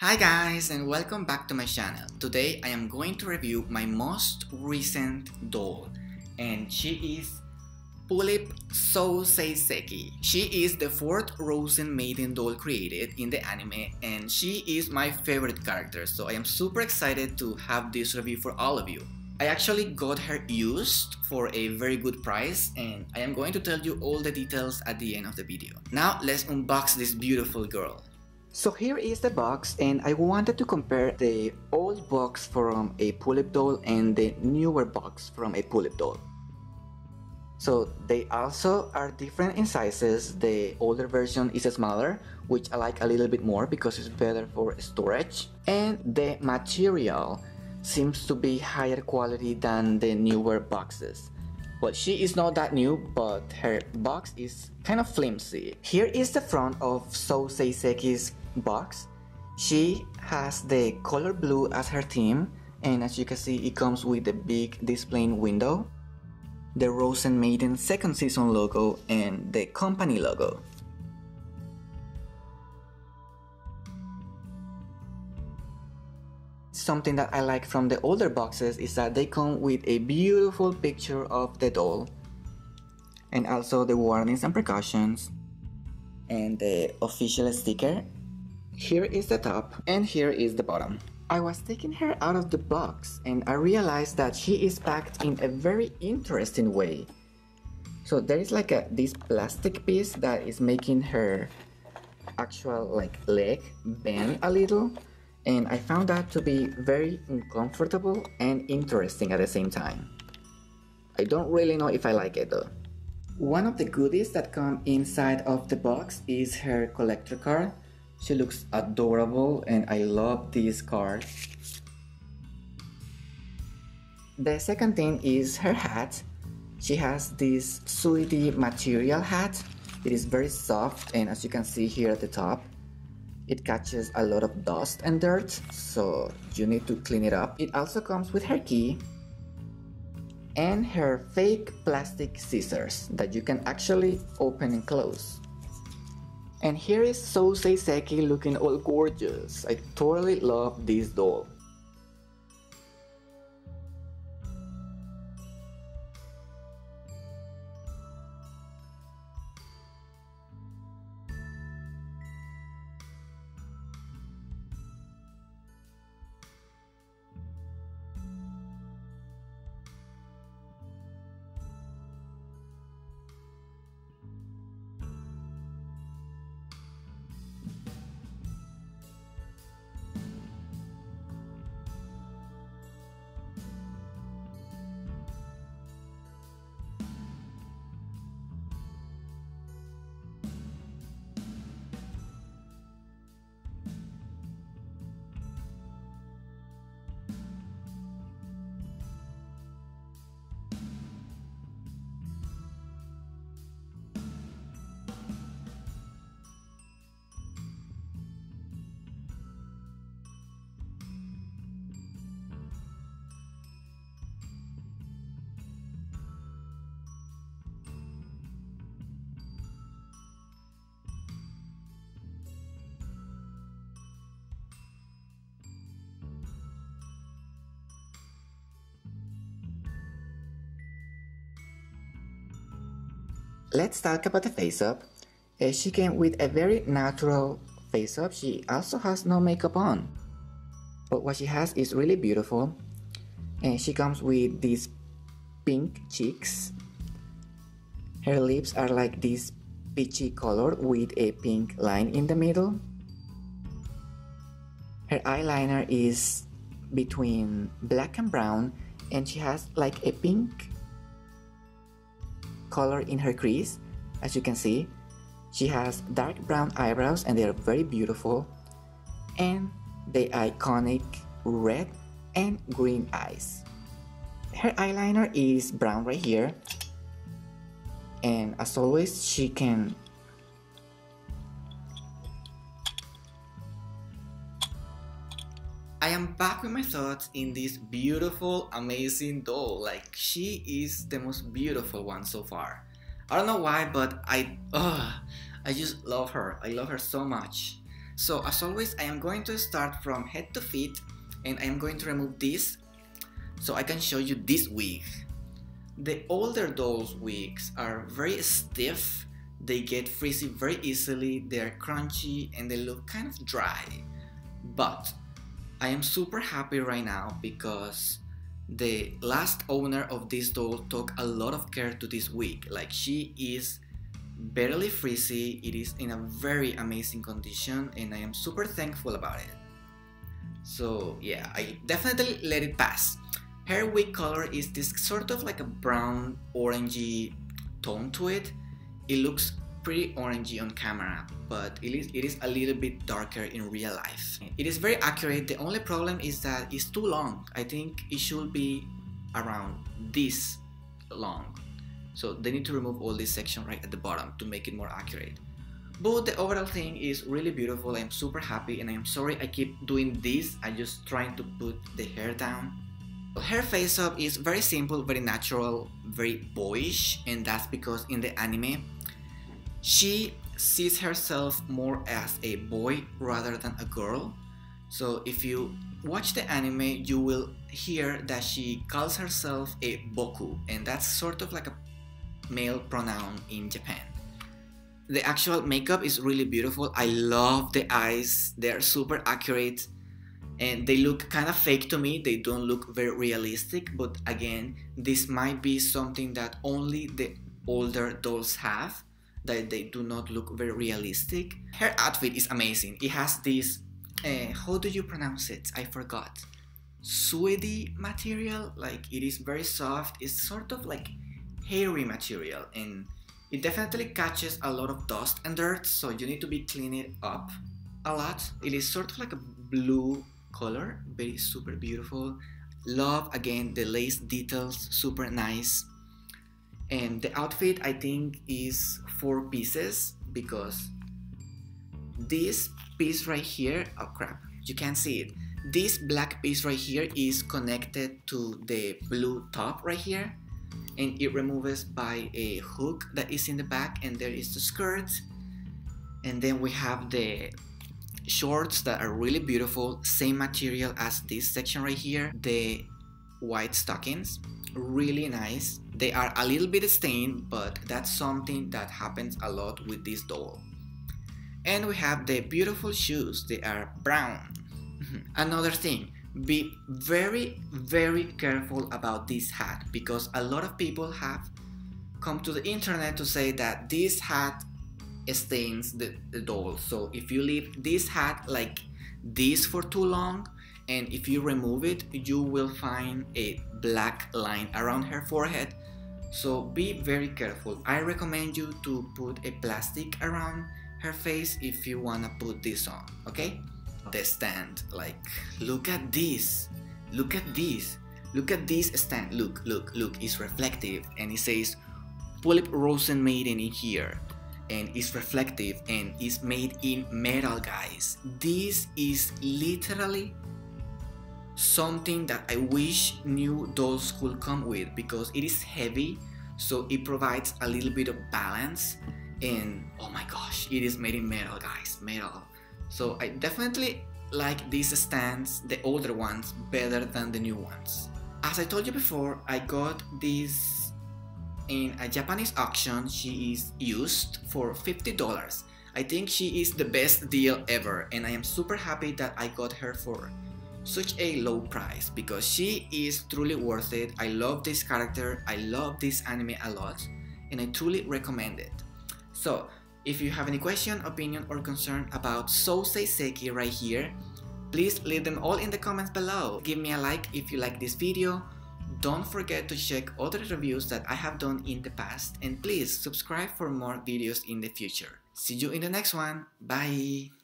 Hi guys and welcome back to my channel. Today I am going to review my most recent doll and she is Pullip Sou Seiseki. She is the fourth Rozen Maiden doll created in the anime and she is my favorite character so I am super excited to have this review for all of you. I actually got her used for a very good price and I am going to tell you all the details at the end of the video. Now let's unbox this beautiful girl. So here is the box and I wanted to compare the old box from a Pullip doll and the newer box from a Pullip doll. So they also are different in sizes. The older version is smaller, which I like a little bit more because it's better for storage. And the material seems to be higher quality than the newer boxes. Well, she is not that new, but her box is kind of flimsy. Here is the front of Souseiseki's box. She has the color blue as her theme, and as you can see, it comes with a big displaying window, the Rozen Maiden second season logo, and the company logo. Something that I like from the older boxes is that they come with a beautiful picture of the doll and also the warnings and precautions and the official sticker. Here is the top and here is the bottom. I was taking her out of the box and I realized that she is packed in a very interesting way. So there is like a this plastic piece that is making her actual like leg bend a little and I found that to be very uncomfortable and interesting at the same time. I don't really know if I like it though. One of the goodies that come inside of the box is her collector card. She looks adorable and I love this card. The second thing is her hat. She has this suede material hat. It is very soft and as you can see here at the top, it catches a lot of dust and dirt, so you need to clean it up. It also comes with her key and her fake plastic scissors that you can actually open and close. And here is Souseiseki looking all gorgeous. I totally love this doll. Let's talk about the face-up. Uh, she came with a very natural face-up. She also has no makeup on. But what she has is really beautiful. And she comes with these pink cheeks. Her lips are like this peachy color with a pink line in the middle. Her eyeliner is between black and brown and she has like a pink color in her crease. As you can see, she has dark brown eyebrows and they are very beautiful. And the iconic red and green eyes. Her eyeliner is brown right here. And as always, she can I am back with my thoughts in this beautiful, amazing doll. Like, she is the most beautiful one so far. I don't know why, but I, uh, I just love her. I love her so much. So as always, I am going to start from head to feet and I am going to remove this so I can show you this wig. The older dolls wigs are very stiff, they get frizzy very easily, they're crunchy and they look kind of dry. But I am super happy right now because the last owner of this doll took a lot of care to this wig. Like she is barely frizzy, it is in a very amazing condition and I am super thankful about it. So yeah, I definitely let it pass. Her wig color is this sort of like a brown orangey tone to it. It looks pretty orangey on camera, but it is, it is a little bit darker in real life. It is very accurate, the only problem is that it's too long. I think it should be around this long. So they need to remove all this section right at the bottom to make it more accurate. But the overall thing is really beautiful, I'm super happy and I'm sorry I keep doing this, I'm just trying to put the hair down. Her face up is very simple, very natural, very boyish and that's because in the anime she sees herself more as a boy rather than a girl. So if you watch the anime, you will hear that she calls herself a boku, and that's sort of like a male pronoun in Japan. The actual makeup is really beautiful. I love the eyes, they're super accurate and they look kind of fake to me. They don't look very realistic, but again, this might be something that only the older dolls have that they do not look very realistic. Her outfit is amazing. It has this, uh, how do you pronounce it? I forgot. Suede material, like it is very soft. It's sort of like hairy material and it definitely catches a lot of dust and dirt, so you need to be cleaning up a lot. It is sort of like a blue color, very super beautiful. Love again the lace details, super nice and the outfit I think is four pieces because this piece right here oh crap you can't see it. This black piece right here is connected to the blue top right here and it removes by a hook that is in the back and there is the skirt. And then we have the shorts that are really beautiful same material as this section right here the white stockings really nice they are a little bit stained, but that's something that happens a lot with this doll. And we have the beautiful shoes, they are brown. Another thing, be very very careful about this hat because a lot of people have come to the internet to say that this hat stains the, the doll. So if you leave this hat like this for too long, and if you remove it you will find a black line around her forehead. So be very careful. I recommend you to put a plastic around her face if you wanna put this on okay? The stand like look at this. Look at this. Look at this stand. Look look look. It's reflective and it says Pullip Rosen made in here. And it's reflective and it's made in metal guys. This is literally something that I wish new dolls could come with because it is heavy so it provides a little bit of balance and oh my gosh it is made in metal guys metal. So I definitely like these stands the older ones better than the new ones. As I told you before I got this in a Japanese auction she is used for $50 I think she is the best deal ever and I am super happy that I got her for such a low price because she is truly worth it. I love this character, I love this anime a lot, and I truly recommend it. So, if you have any question, opinion, or concern about Sou Seki right here, please leave them all in the comments below. Give me a like if you like this video. Don't forget to check other reviews that I have done in the past and please subscribe for more videos in the future. See you in the next one. Bye!